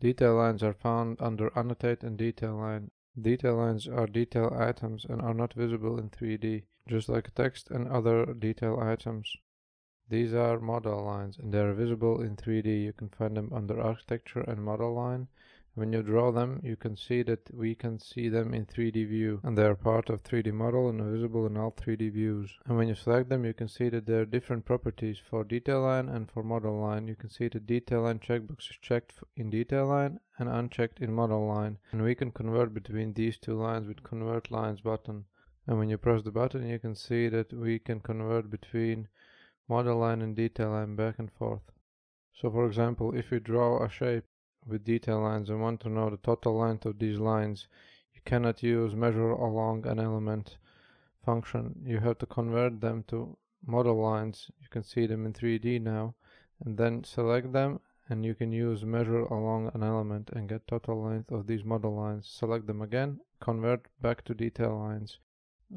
Detail lines are found under Annotate and Detail line. Detail lines are detail items and are not visible in 3D, just like text and other detail items. These are model lines and they are visible in 3D. You can find them under Architecture and Model line when you draw them, you can see that we can see them in 3D view and they are part of 3D model and visible in all 3D views. And when you select them, you can see that there are different properties for detail line and for model line. You can see the detail line checkbox is checked in detail line and unchecked in model line. And we can convert between these two lines with convert lines button. And when you press the button, you can see that we can convert between model line and detail line back and forth. So for example, if we draw a shape with detail lines and want to know the total length of these lines, you cannot use measure along an element function. You have to convert them to model lines. You can see them in 3D now and then select them and you can use measure along an element and get total length of these model lines. Select them again, convert back to detail lines.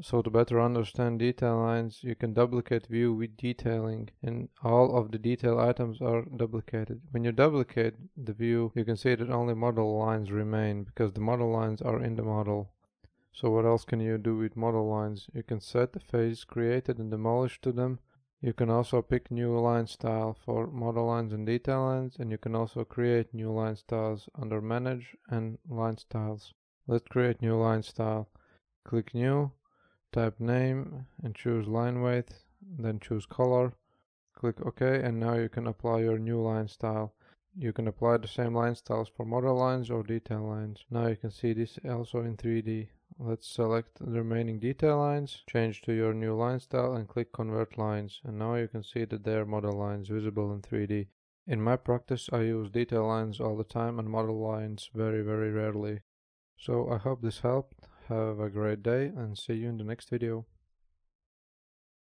So to better understand detail lines, you can duplicate view with detailing and all of the detail items are duplicated. When you duplicate the view, you can see that only model lines remain because the model lines are in the model. So what else can you do with model lines? You can set the phase created and demolished to them. You can also pick new line style for model lines and detail lines and you can also create new line styles under manage and line styles. Let's create new line style. Click new type name and choose line weight then choose color click OK and now you can apply your new line style. You can apply the same line styles for model lines or detail lines. Now you can see this also in 3D let's select the remaining detail lines change to your new line style and click convert lines. And now you can see that they are model lines visible in 3D in my practice I use detail lines all the time and model lines very very rarely. So I hope this helped have a great day and see you in the next video.